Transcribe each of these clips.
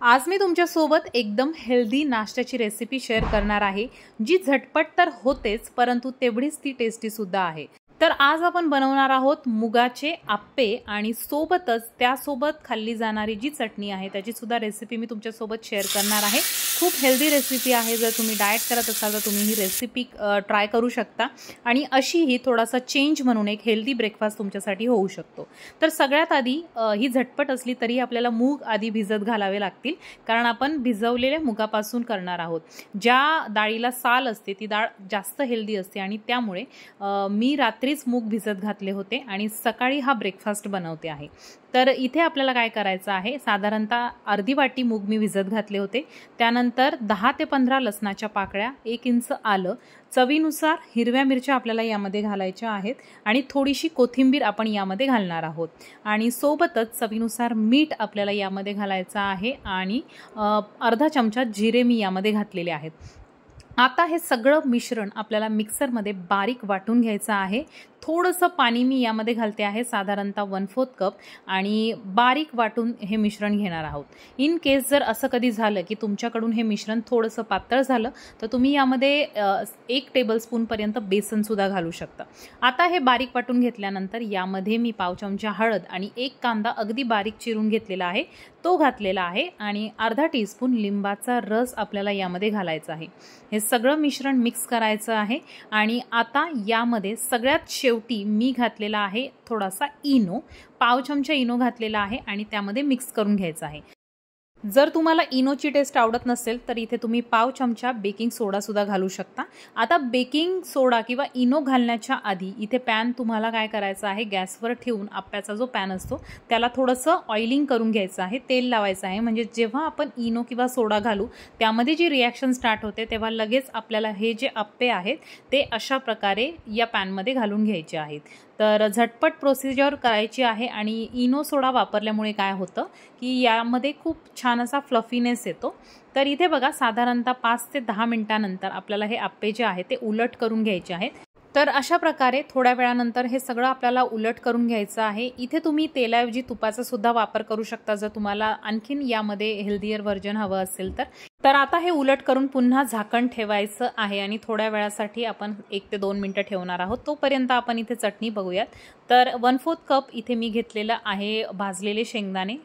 आज मी तुमच्यासोबत एकदम हेल्दी नाश्त्याची रेसिपी शेअर करणार आहे जी झटपट तर होतेच परंतु तेवढीच ती टेस्टीसुद्धा आहे. तर आज आपण बनवणार आहोत मुगाचे आप्पे आणि सोबतच त्यासोबत खाल्ली जाणारी जी चटणी आहे त्याचीसुद्धा रेसिपी मी तुमच्यासोबत शेअर करणार आहे. खूप हेल्दी रेसिपी आहे जर तुम्ही डाएट करत असाल तर तुम्ही ही रेसिपी ट्राय करू शकता. आणि अशीही थोडासा चेंज म्हणून एक हेल्दी ब्रेकफास्ट तुमच्यासाठी होऊ शकतो. तर सगळ्यात आधी ही झटपट असली तरी आपल्याला मूग आधी भिजत घालावे लागतील कारण आपण भिजवलेल्या मुगापासून करणार आहोत. ज्या डाळीला साल असते ती डाळ जास्त हेल्दी असते आणि त्यामुळे मी रात्री रात्रीच मूग भिजत घातले होते आणि सकाळी हा ब्रेकफास्ट बनवते आहे. तर इथे आपल्याला काय करायचं आहे? साधारणतः अर्धी वाटी मूग मी भिजत घातले होते. त्यानंतर दहा ते पंधरा लसणाच्या पाकळ्या एक इंच आलं चवीनुसार हिरव्या मिरच्या आपल्याला यामध्ये घालायच्या आहेत आणि थोडीशी कोथिंबीर आपण यामध्ये घालणार आहोत. आणि सोबतच चवीनुसार मीठ आपल्याला यामध्ये घालायचं आहे आणि अर्धा चमचा जिरे मी यामध्ये घातलेले आहेत. आता हे सगळं मिश्रण आपल्याला मिक्सरमध्ये बारीक वाटून घ्यायचं आहे. थोडंसं पाणी मी यामध्ये घालते आहे साधारणतः वन फोर्थ कप आणि बारीक वाटून हे मिश्रण घेणार आहोत. इन केस जर असं कधी झालं की तुमच्याकडून हे मिश्रण थोडंसं पातळ झालं तर तुम्ही यामध्ये एक टेबलस्पूनपर्यंत बेसनसुद्धा घालू शकता. आता हे बारीक वाटून घेतल्यानंतर यामध्ये मी पाव चमचा हळद आणि एक कांदा अगदी बारीक चिरून घेतलेला आहे. तो घातलेला आहे आणि अर्धा टीस्पून लिंबाचा रस आपल्याला यामध्ये घालायचा आहे. हे सगळं मिश्रण मिक्स करायचं आहे आणि आता यामध्ये सगळ्यात शेवटी मी घातलेला आहे थोडासा इनो पाव चमचा इनो घातलेला आहे आणि त्यामध्ये मिक्स करून घ्यायचा आहे. जर तुम्हाला इनोची टेस्ट आवडत नसेल तर इथे तुम्ही पाव चमचा बेकिंग सोडासुद्धा घालू शकता. आता बेकिंग सोडा किंवा इनो घालण्याच्या आधी इथे पॅन तुम्हाला काय करायचं आहे गॅसवर ठेवून आप्याचा जो पॅन असतो त्याला थोडंसं ऑइलिंग करून घ्यायचं आहे तेल लावायचं आहे. म्हणजे जेव्हा आपण इनो किंवा सोडा घालू त्यामध्ये जी रिॲक्शन स्टार्ट होते तेव्हा लगेच आपल्याला हे जे आप्पे आहेत ते अशा प्रकारे या पॅनमध्ये घालून घ्यायचे आहेत. तर झटपट प्रोसिजर करायची आहे आणि इनो सोडा वापरल्यामुळे काय होतं की यामध्ये खूप छान असा फ्लफीनेस येतो. तर इथे बघा साधारणतः पाच ते दहा मिनटानंतर आपल्याला हे आप्पे जे आहे ते उलट करून घ्यायचे आहेत. तर अशा प्रकारे थोड्या वेळानंतर हे सगळं आपल्याला उलट करून घ्यायचं आहे. इथे तुम्ही तेलाऐवजी तुपाचा सुद्धा वापर करू शकता जर तुम्हाला आणखीन यामध्ये हेल्दियर व्हर्जन हवं असेल तर. तर आता हे उलट करून पुन्हा झाकण ठेवायचं आहे आणि थोड्या वेळासाठी आपण एक ते दोन मिनटं ठेवणार आहोत. तोपर्यंत आपण इथे चटणी बघूयात. तर वन फोर्थ कप इथे मी घेतलेलं आहे भाजलेले शेंगदाणे.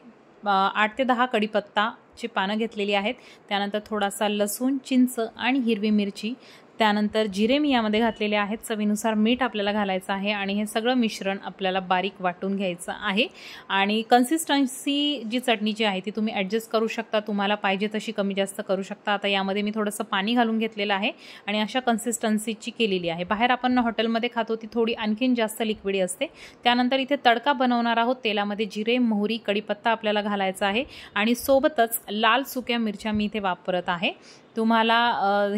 आठ ते दहा कडीपत्ताची पानं घेतलेली आहेत. त्यानंतर थोडासा लसूण चिंच आणि हिरवी मिरची. त्यानंतर जिरे मी यामध्ये घातलेले आहेत. चवीनुसार मीठ आपल्याला घालायचं आहे आणि हे सगळं मिश्रण आपल्याला बारीक वाटून घ्यायचं आहे. आणि कन्सिस्टन्सी जी चटणीची आहे ती तुम्ही ॲडजस्ट करू शकता. तुम्हाला पाहिजे तशी कमी जास्त करू शकता. आता यामध्ये मी थोडंसं पाणी घालून घेतलेलं आहे आणि अशा कन्सिस्टन्सीची केलेली आहे. बाहेर आपण हॉटेलमध्ये खातो ती थोडी आणखीन जास्त लिक्विडी असते. त्यानंतर इथे तडका बनवणार आहोत. तेलामध्ये जिरे मोहरी कडीपत्ता आपल्याला घालायचा आहे. आणि सोबतच लाल सुक्या मिरच्या मी इथे वापरत आहे. तुम्हाला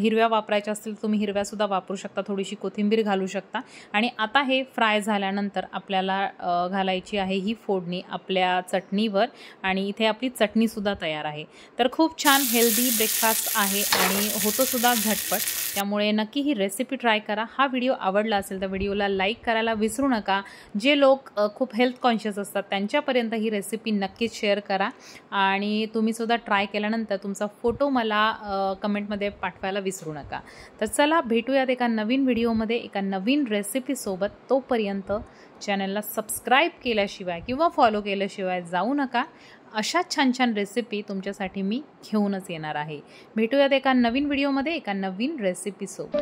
हिरव्या वापरायच्या असतील तुम्ही हिरव्यासुद्धा वापरू शकता थोडीशी कोथिंबीर घालू शकता. आणि आता हे फ्राय झाल्यानंतर आपल्याला घालायची आहे ही फोडणी आपल्या चटणीवर आणि इथे आपली चटणीसुद्धा तयार आहे. तर खूप छान हेल्दी ब्रेकफास्ट आहे आणि होतोसुद्धा झटपट. त्यामुळे नक्की ही रेसिपी ट्राय करा. हा व्हिडिओ आवडला असेल तर व्हिडिओला लाईक करायला विसरू नका. जे लोक खूप हेल्थ कॉन्शियस असतात त्यांच्यापर्यंत ही रेसिपी नक्कीच शेअर करा. आणि तुम्हीसुद्धा ट्राय केल्यानंतर तुमचा फोटो मला कमेंटमध्ये पाठवायला विसरू नका. तर चला भेटूयात एका नवीन व्हिडिओमध्ये एका नवीन रेसिपीसोबत तोपर्यंत चॅनलला सबस्क्राईब केल्याशिवाय किंवा फॉलो केल्याशिवाय जाऊ नका. अशा छान छान रेसिपी तुमच्यासाठी मी घेऊनच येणार आहे. भेटूयात एका नवीन व्हिडिओमध्ये एका नवीन रेसिपीसोबत